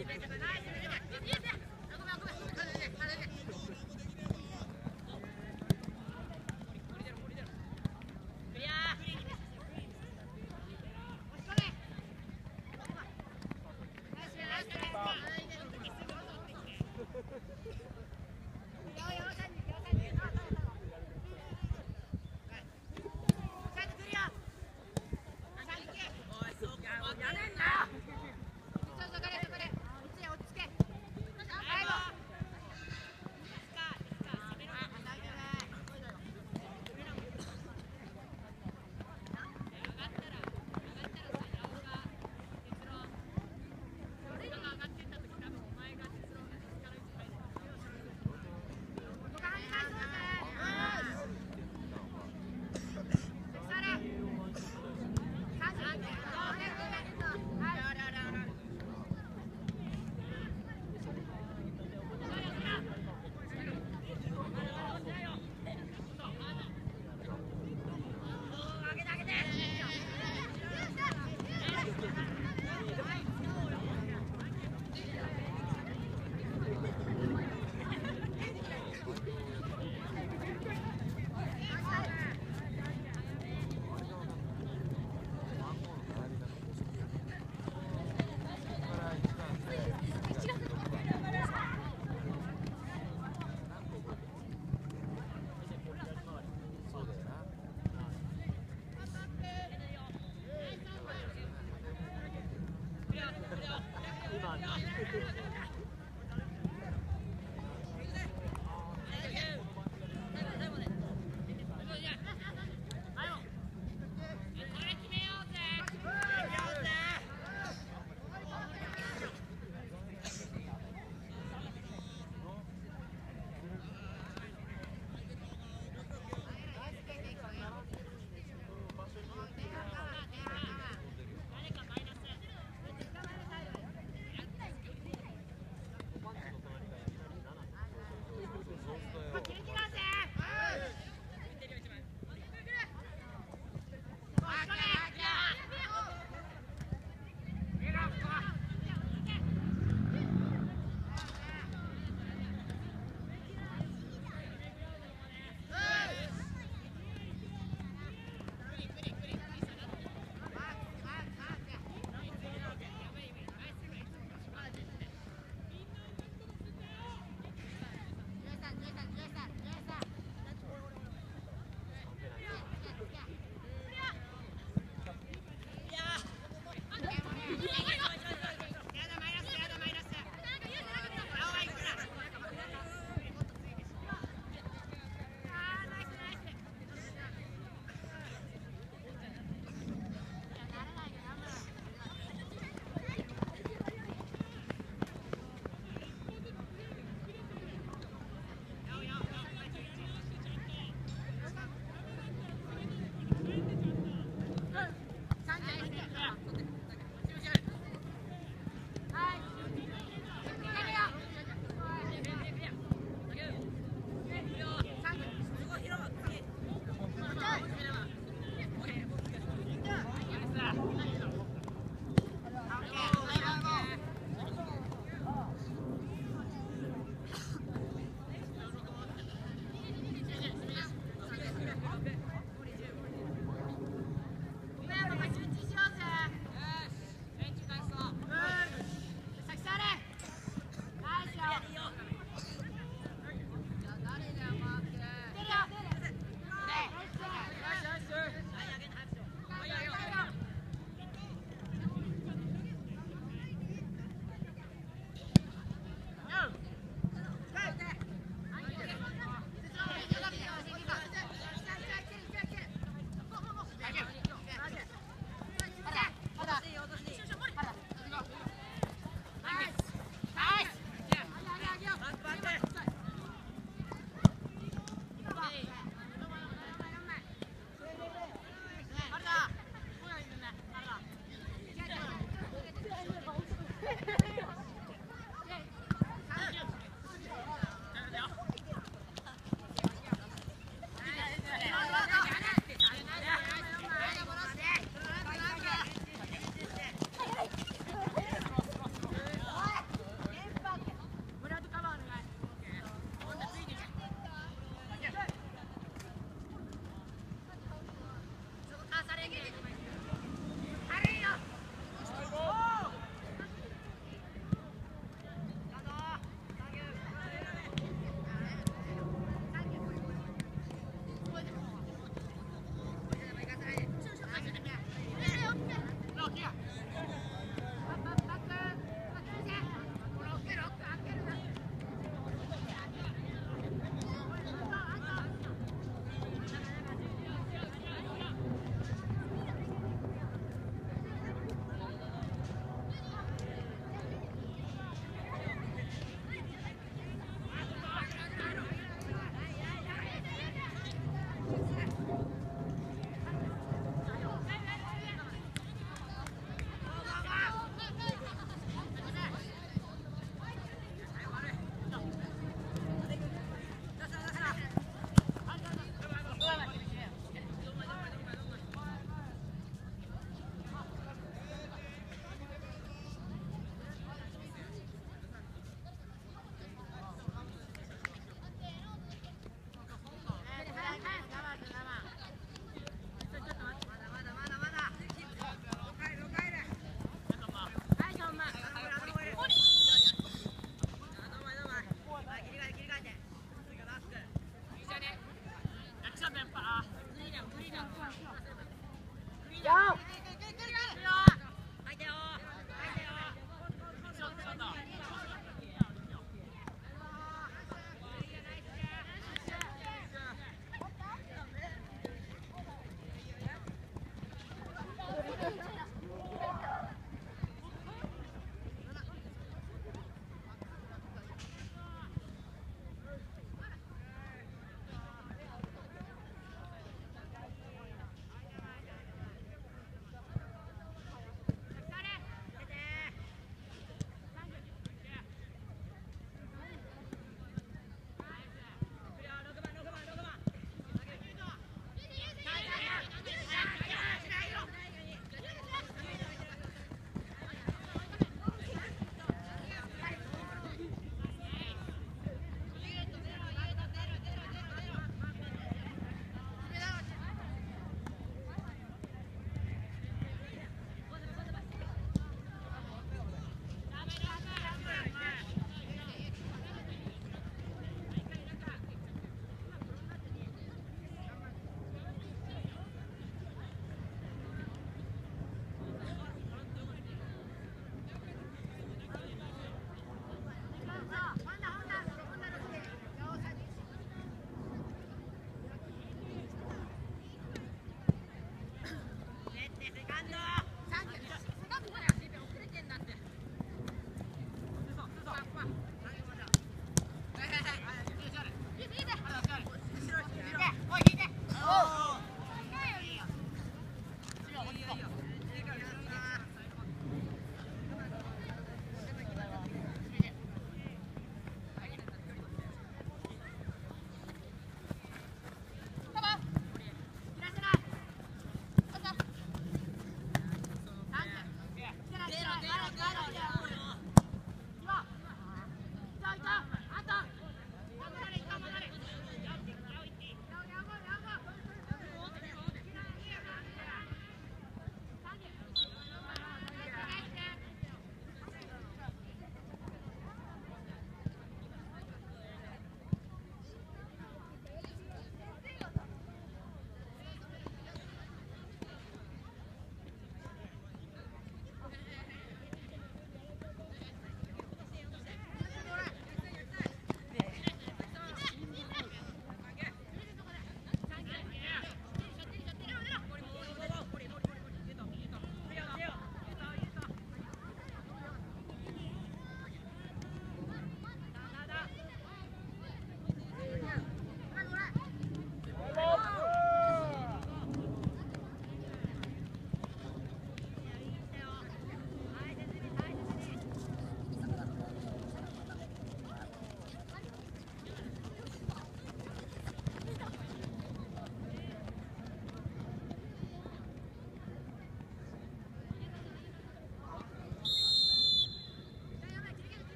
お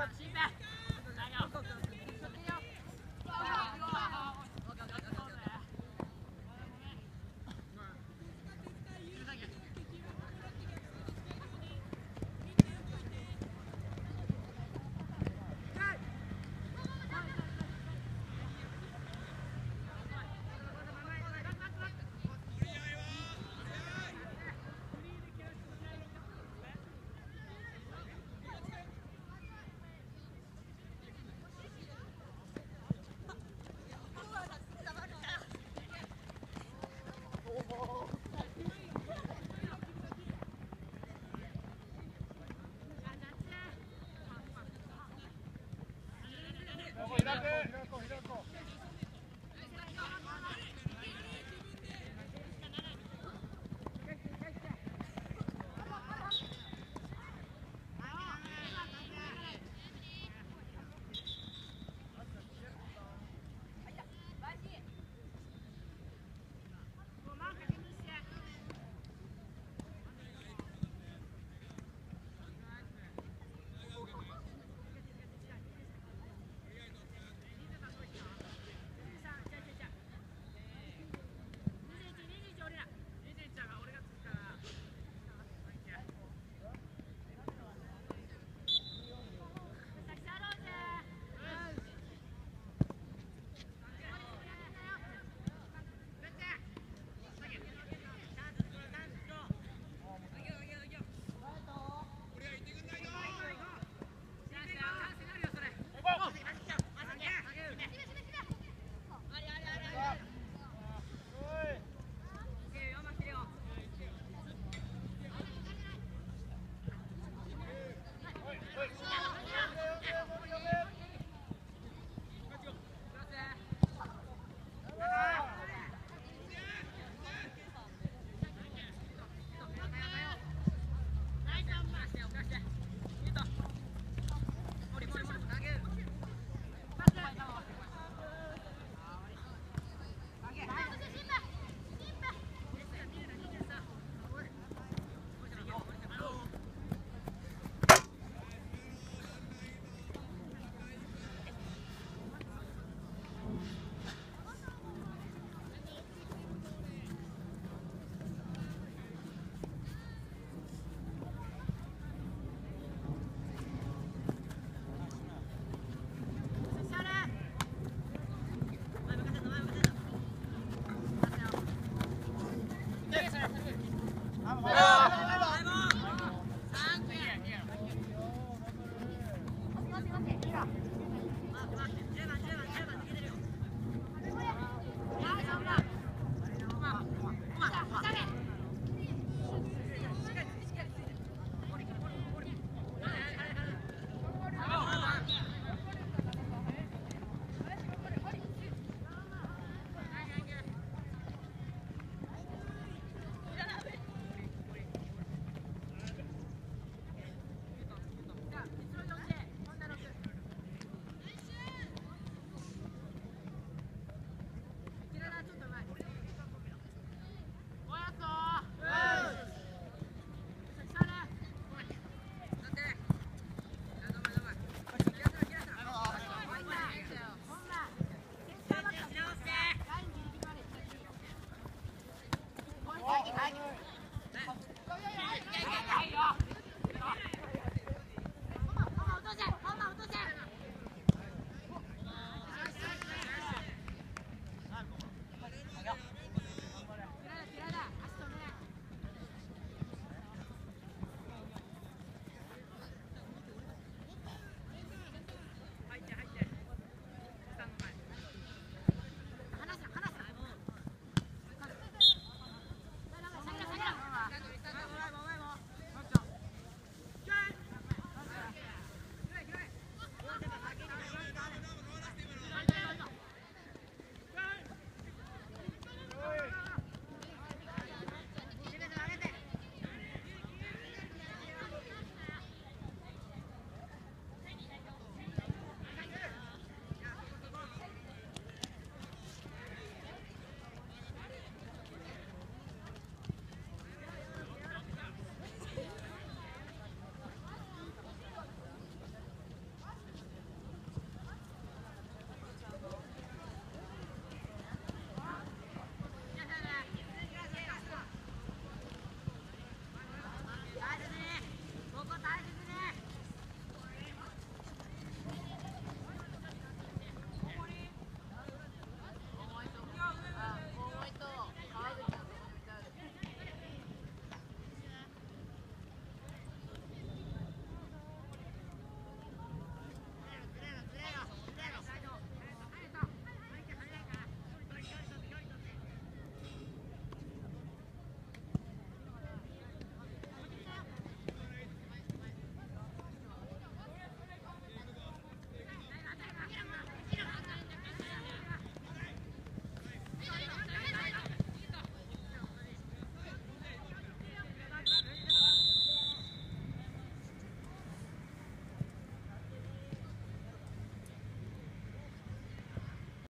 坐